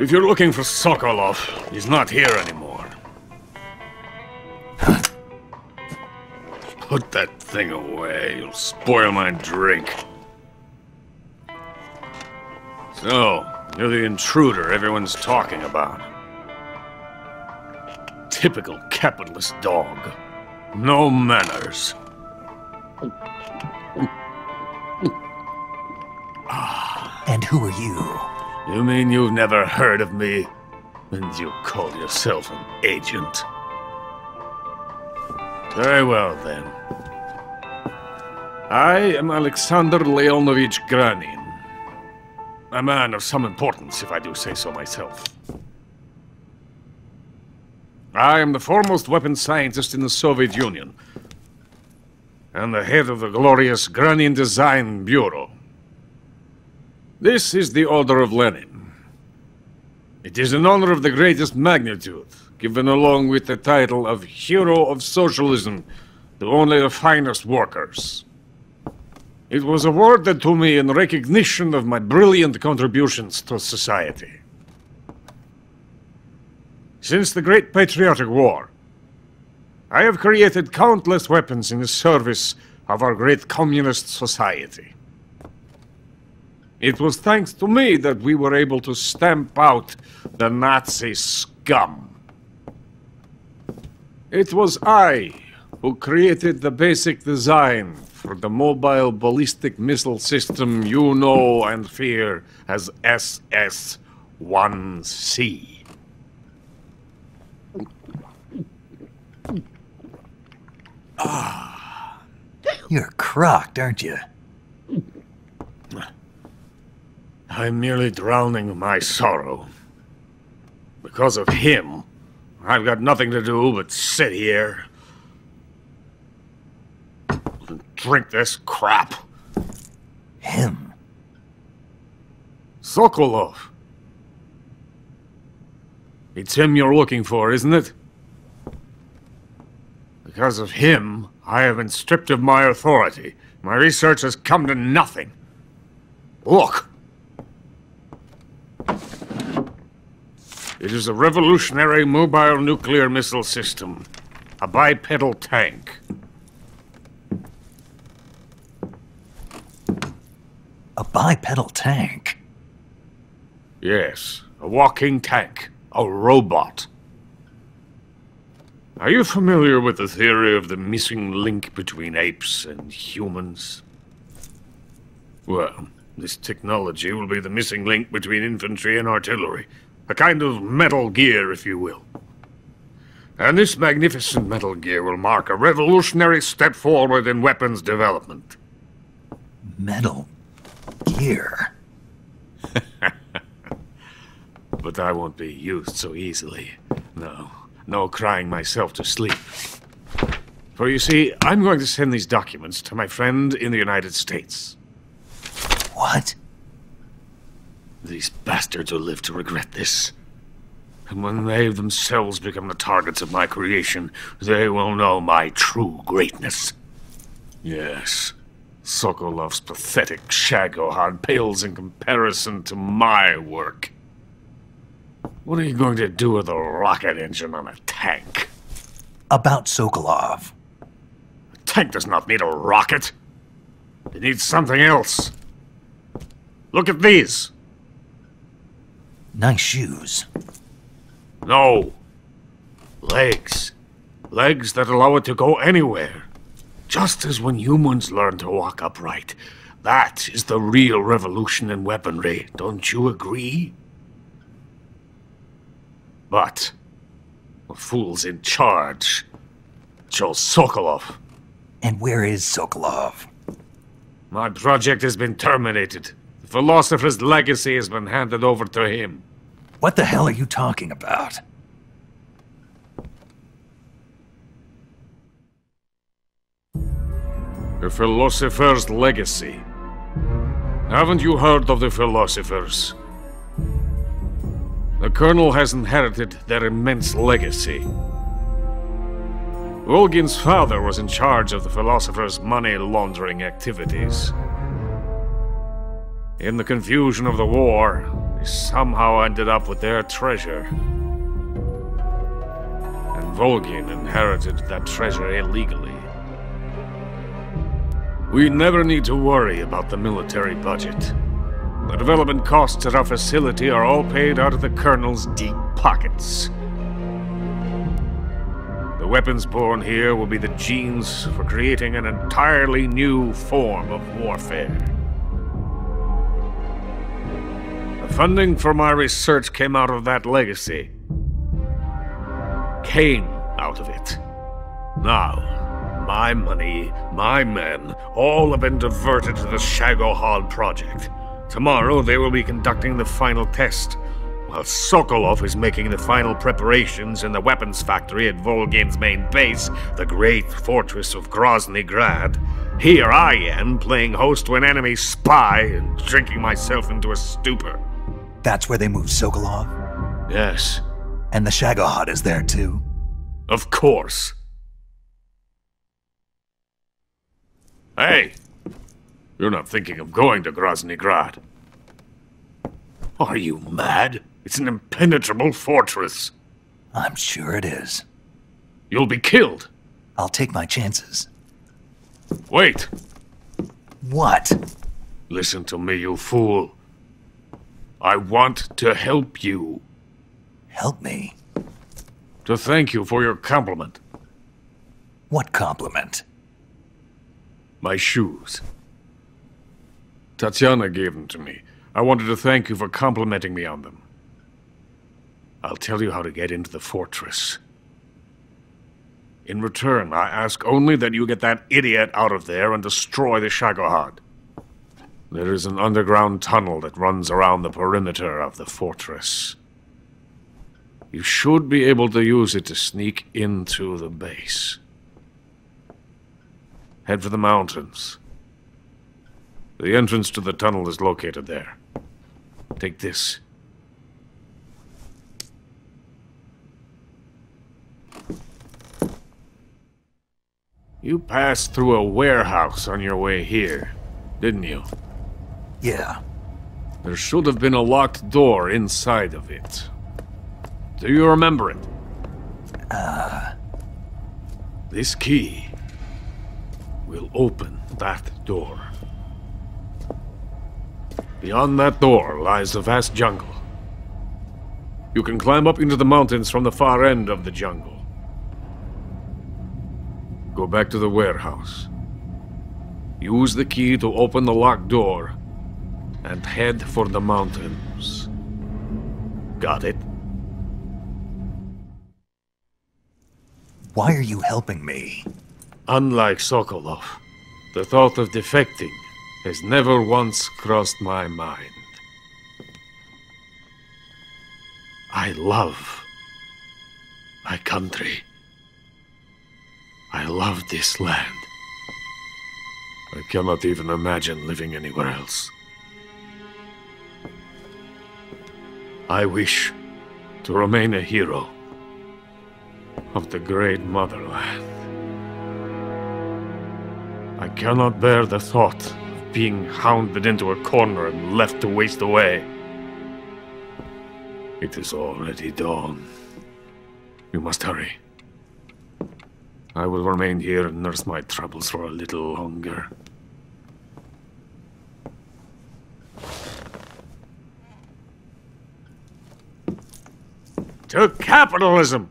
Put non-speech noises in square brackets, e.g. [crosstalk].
If you're looking for Sokolov, he's not here anymore. Put that thing away. You'll spoil my drink. So, you're the intruder everyone's talking about. Typical capitalist dog. No manners. And who are you? You mean you've never heard of me? And you call yourself an agent? Very well, then. I am Alexander Leonovich Granin. A man of some importance, if I do say so myself. I am the foremost weapons scientist in the Soviet Union, and the head of the glorious Granin Design Bureau. This is the Order of Lenin. It is an honor of the greatest magnitude, given along with the title of Hero of Socialism to only the finest workers. It was awarded to me in recognition of my brilliant contributions to society. Since the Great Patriotic War, I have created countless weapons in the service of our great communist society. It was thanks to me that we were able to stamp out the Nazi scum. It was I who created the basic design for the mobile ballistic missile system you know and fear as SS-1C. Ah. You're crocked, aren't you? I'm merely drowning my sorrow. Because of him, I've got nothing to do but sit here and drink this crap. Him. Sokolov. It's him you're looking for, isn't it? Because of him, I have been stripped of my authority. My research has come to nothing. Look. It is a revolutionary mobile nuclear missile system. A bipedal tank. A bipedal tank. Yes, a walking tank. A robot. Are you familiar with the theory of the missing link between apes and humans? Well, this technology will be the missing link between infantry and artillery. A kind of metal gear, if you will. And this magnificent metal gear will mark a revolutionary step forward in weapons development. Metal gear. [laughs] But I won't be used so easily. No, no crying myself to sleep. For you see, I'm going to send these documents to my friend in the United States. What? These bastards will live to regret this. And when they themselves become the targets of my creation, they will know my true greatness. Yes, Sokolov's pathetic Shagohod pales in comparison to my work. What are you going to do with a rocket engine on a tank? About Sokolov. A tank does not need a rocket. It needs something else. Look at these. Nice shoes. No. Legs. Legs that allow it to go anywhere. Just as when humans learn to walk upright. That is the real revolution in weaponry, don't you agree? But the fool's in charge. Joe Sokolov. And where is Sokolov? My project has been terminated. The philosopher's legacy has been handed over to him. What the hell are you talking about? The philosopher's legacy. Haven't you heard of the philosophers? The Colonel has inherited their immense legacy. Volgin's father was in charge of the philosopher's money laundering activities. In the confusion of the war, we somehow ended up with their treasure. And Volgin inherited that treasure illegally. We never need to worry about the military budget. The development costs at our facility are all paid out of the Colonel's deep pockets. The weapons born here will be the genes for creating an entirely new form of warfare. Funding for my research came out of that legacy. Came out of it. Now, my money, my men, all have been diverted to the Shagohod project. Tomorrow they will be conducting the final test, while Sokolov is making the final preparations in the weapons factory at Volgin's main base, the great fortress of Grozny Grad. Here I am, playing host to an enemy spy and drinking myself into a stupor. That's where they moved Sokolov? Yes, And the Shagohod is there too? of course. Hey! You're not thinking of going to Grozny Grad. Are you mad? It's an impenetrable fortress. I'm sure it is. You'll be killed. I'll take my chances. Wait. What? Listen to me, you fool. I want to help you. Help me? To thank you for your compliment. What compliment? My shoes. Tatiana gave them to me. I wanted to thank you for complimenting me on them. I'll tell you how to get into the fortress. In return, I ask only that you get that idiot out of there and destroy the Shagohod. There is an underground tunnel that runs around the perimeter of the fortress. You should be able to use it to sneak into the base. Head for the mountains. The entrance to the tunnel is located there. Take this. You passed through a warehouse on your way here, didn't you? Yeah. There should have been a locked door inside of it. Do you remember it? Uh... This key will open that door. Beyond that door lies a vast jungle. You can climb up into the mountains from the far end of the jungle. Go back to the warehouse. Use the key to open the locked door and head for the mountains. Got it? Why are you helping me? Unlike Sokolov, the thought of defecting has never once crossed my mind. I love my country. I love this land. I cannot even imagine living anywhere else. I wish to remain a hero of the great motherland. I cannot bear the thought of being hounded into a corner and left to waste away. It is already dawn. You must hurry. I will remain here and nurse my troubles for a little longer. To capitalism!